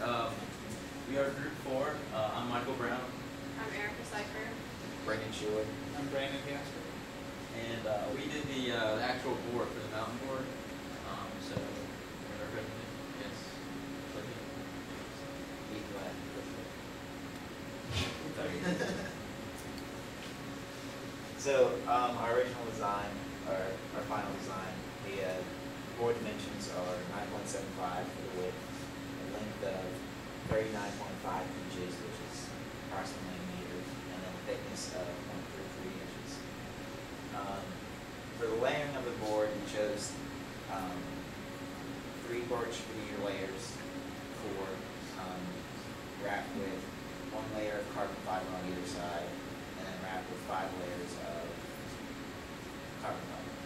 right. Um, we are group four. Uh, I'm Michael Brown, I'm Erica Cypher. Brandon Schuler. I'm Brandon Gasper. and uh, we did the, uh, the actual board for the mountain board. Um, so, we're ready. Yes. Be glad. So, um, our original design, our, our final design, the, uh, board dimensions are nine point seven five for the width, a point five inches, which is approximately a meter, and then thickness of one three three inches. Um, for the layering of the board, we chose, um, three birch veneer layers for, um, wrapped with one layer of carbon fiber on either side, and then wrapped with five layers of carbon fiber.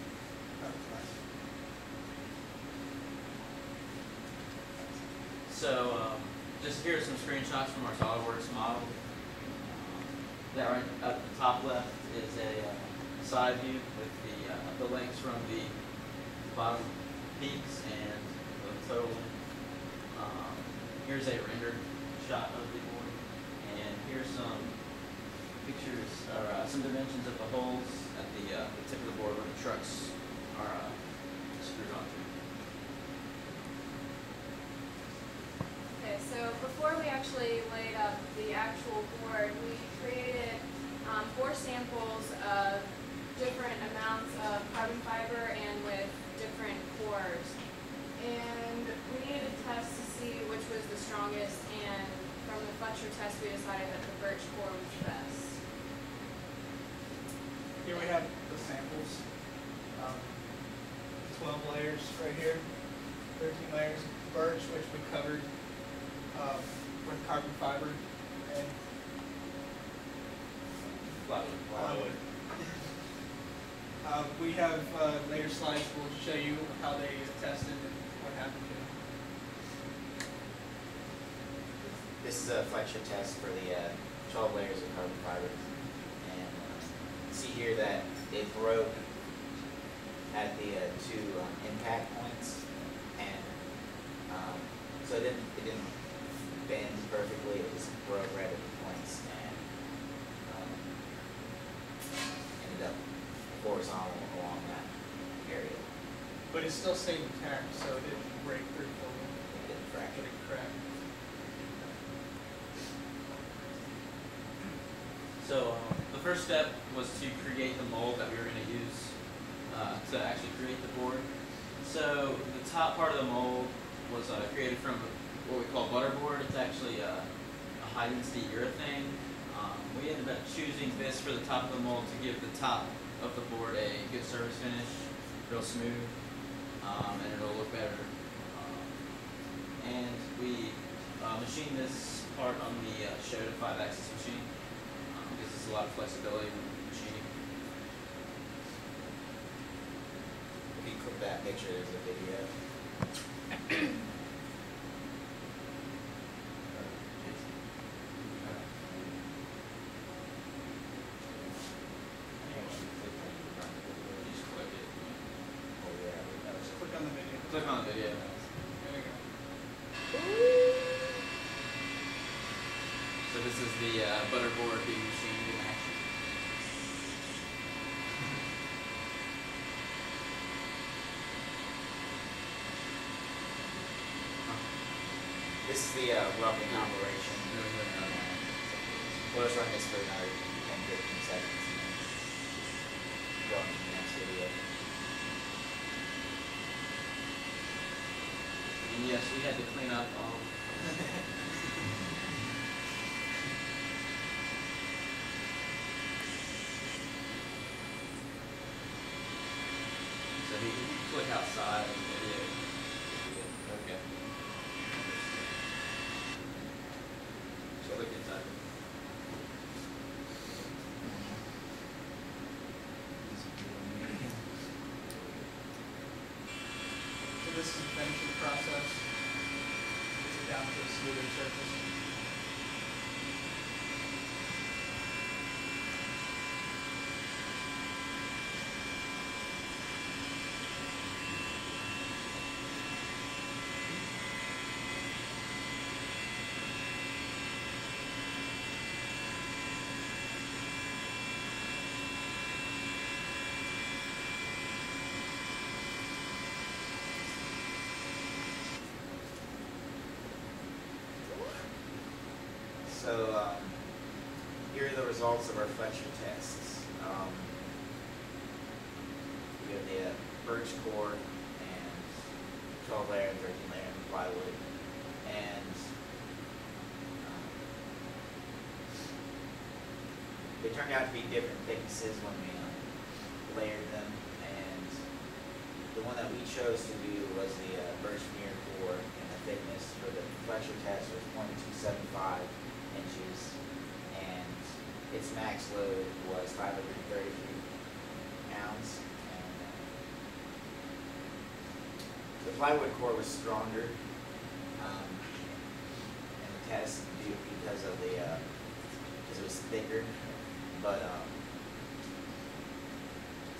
So, um, just here are some screenshots from our SolidWorks model. Um, That right up the top left is a uh, side view with the, uh, the links from the bottom peaks and the total. Um, Here's a rendered shot of the board, and here's some pictures, or uh, some dimensions of the holes at the, uh, the tip of the board where the trucks are uh, screwed onto. Okay, so before we actually laid up the actual board, we created um, four samples of different amounts of carbon fiber and with different cores. And we needed a test to see which was the strongest, and from the flexure test, we decided that the birch core was the best. Here we have the samples. Um, Twelve layers right here, thirteen layers of birch, which we covered, um, with carbon fiber and Plywood. plywood. Uh, we have, uh, later slides will show you how they tested and what happened to them. This is a flexure test for the uh, 12 layers of carbon fiber. And uh, see here that it broke at the uh, two um, impact points. And um, so it didn't, it didn't bend perfectly, it just broke right at the points and um, ended up horizontal along that area. But it still stayed intact, so it didn't break through fully, It didn't but fracture. it cracked. So um, the first step was to create the mold that we were going to use uh, to actually create the board. So the top part of the mold was uh, created from what we call butterboard. It's actually a high density urethane. Um, we ended up choosing this for the top of the mold to give the top of the board a good surface finish, real smooth, um, and it'll look better. Um, and we uh, machined this part on the uh, Shoda 5-axis machine. Um, gives us a lot of flexibility when machining. If you click that picture, there's a video. You just click it. Just click on the video. Click on the video. There we go. So this is the uh, butterboard being machined in action. This is the uh, roughing operation. We'll just run this for another 10, 15 seconds and then go on to the next video. And yes, we had to clean up all. So if you if you click outside of the video, okay. So look inside. So this is the finishing process. Gets it down to a smoother surface. So, um, here are the results of our flexure tests. Um, we have the uh, birch core and twelve layer and thirteen layer of plywood. And, um, they turned out to be different thicknesses when we, um, layered them. And the one that we chose to do was the uh, birch veneer core, and the thickness for the flexure test was 0.275 inches, and max load was five hundred and thirty-three pounds. And uh, the plywood core was stronger, um, in the test because of the, uh, because it was thicker, but, um,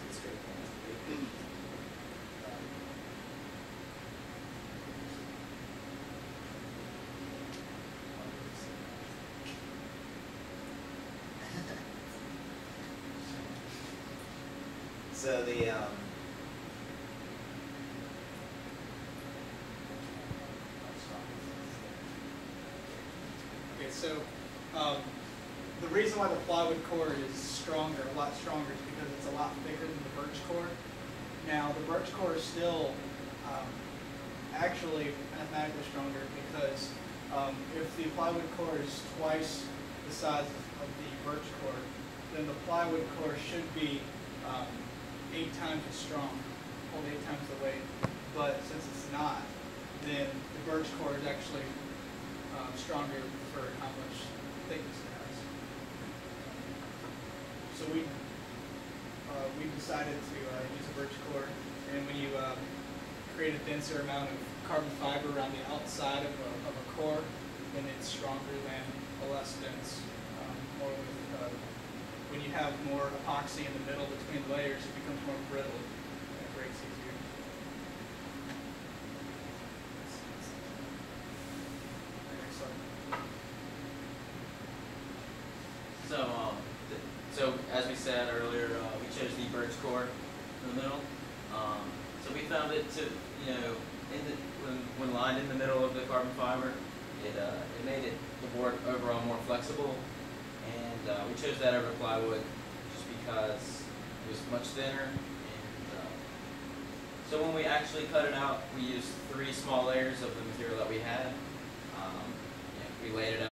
it's great. So the, um, Okay, so, um, the reason why the plywood core is stronger, a lot stronger, is because it's a lot thicker than the birch core. Now, the birch core is still, um, actually mathematically stronger because, um, if the plywood core is twice the size of the birch core, then the plywood core should be, um, eight times as strong, hold eight times the weight. But since it's not, then the birch core is actually um, stronger for how much thickness it has. So we, uh, we decided to, uh, use a birch core, and when you, um, create a denser amount of carbon fiber around the outside of a, of a core, then it's stronger than a less dense, um, more with, uh, when you have more epoxy in the middle between layers, it becomes more brittle, and it breaks easier. Next slide. So, um, so as we said earlier, uh, we chose the birch core in the middle. Um, so we found it to, you know, in the, when, when lined in the middle of the carbon fiber, it, uh, it made it, the board overall more flexible. And, uh, we chose that over plywood just because it was much thinner and, uh, so when we actually cut it out, we used three small layers of the material that we had. Um, we laid it out.